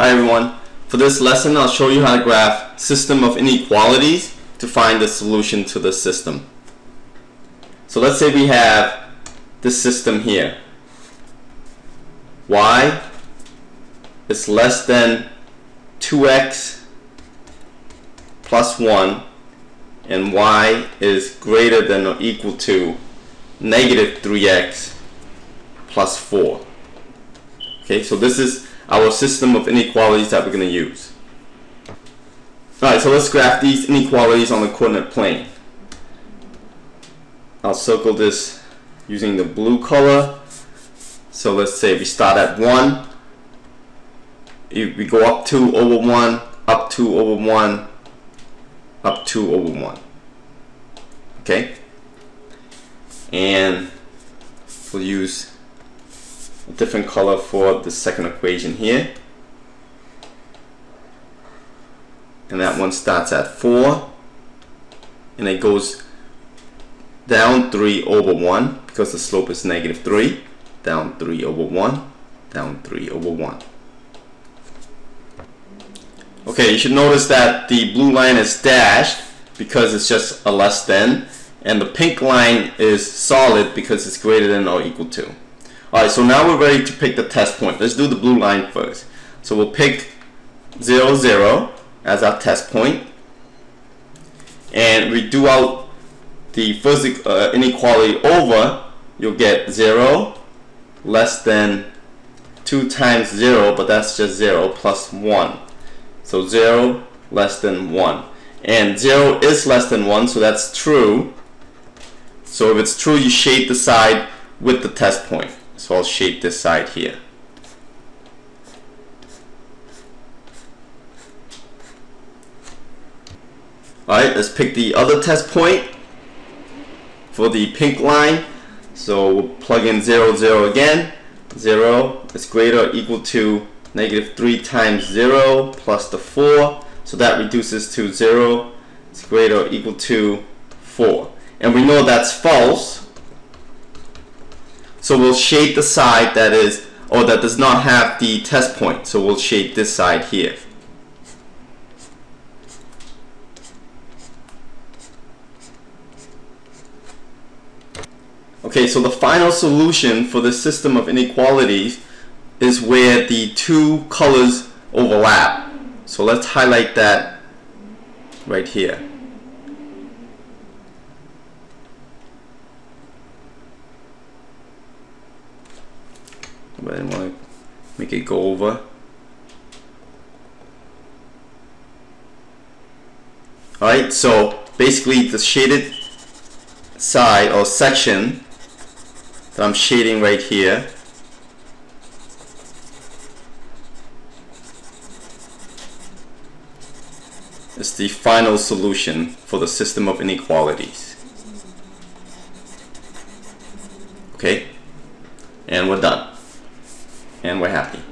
Hi everyone. For this lesson, I'll show you how to graph system of inequalities to find the solution to the system. So let's say we have this system here. y is less than 2x plus 1 and y is greater than or equal to negative 3x plus 4. Okay, so this is our system of inequalities that we're going to use. Alright, so let's graph these inequalities on the coordinate plane. I'll circle this using the blue color. So let's say we start at 1. We go up 2 over 1, up 2 over 1, up 2 over 1. Okay? And we'll use a different color for the second equation here. And that one starts at 4 and it goes down 3 over 1 because the slope is negative 3 down 3 over 1 down 3 over 1 okay you should notice that the blue line is dashed because it's just a less than and the pink line is solid because it's greater than or equal to Alright, so now we're ready to pick the test point. Let's do the blue line first. So we'll pick 0, 0 as our test point. And we do out the first uh, inequality over, you'll get 0 less than 2 times 0, but that's just 0 plus 1. So 0 less than 1. And 0 is less than 1, so that's true. So if it's true, you shade the side with the test point. So I'll shape this side here. Alright, let's pick the other test point for the pink line. So we'll plug in 0, 0 again. 0 is greater or equal to negative 3 times 0 plus the 4. So that reduces to 0. It's greater or equal to 4. And we know that's false so we'll shade the side that is, or that does not have the test point. So we'll shade this side here. Okay, so the final solution for the system of inequalities is where the two colors overlap. So let's highlight that right here. But want to make it go over. Alright, so basically the shaded side or section that I'm shading right here is the final solution for the system of inequalities. Okay, and we're done and we're happy.